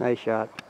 Nice shot.